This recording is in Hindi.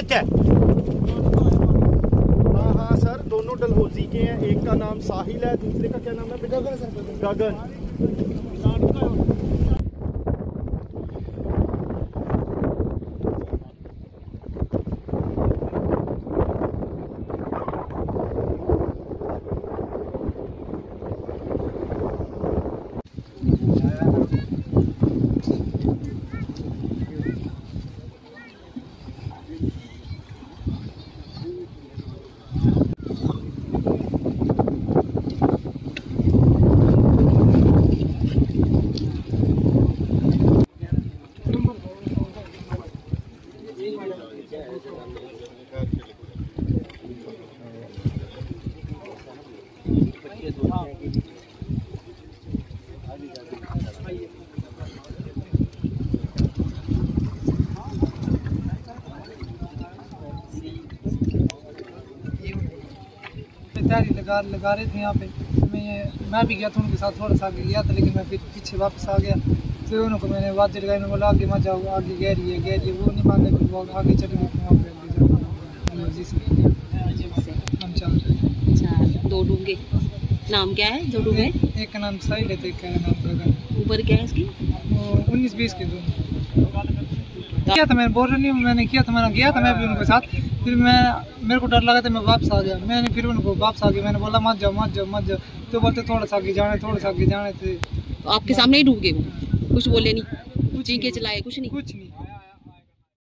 सच है। हाँ हाँ सर दोनों डलहौजी के हैं। एक का नाम साहिल है दूसरे का क्या नाम है गगन गगन। तैयारी लगा लगा रहे थे यहाँ पे। मैं मैं भी गया था उनके साथ थोड़ा सा आगे गया था लेकिन मैं फिर पीछे वापस आ गया। फिर उनको मैंने वादे लगाई उन्होंने बोला आगे मत जाओ आगे गहरी है गहरी है। वो नहीं मांगे फिर वो आगे चले गए वहाँ पर आगे जाओ जी सर हम चार अच्छा दो डूँगे। नाम क्या है जो डूँगे? एक का नाम साहिल है तो एक का नाम गगन ऊपर क्या है इसकी? उन्नीस बीस के दोनों। किया था मैंने बोल रहा हूँ मैंने किया था मैंने गया था मैं भी उनके साथ। फिर मैं मेरे को डर लगा था मैं वापस आ गया। मैंने फिर उनको वापस आ गया मैंने बोला मत जाओ मत जाओ मत जाओ। तो बोलते थोड़ा सा आगे जाने थोड़ा सा आगे जाने थे तो आपके सामने ही डूब गए कुछ बोले नहीं। चीखे चलाए कुछ नहीं। कुछ नहीं।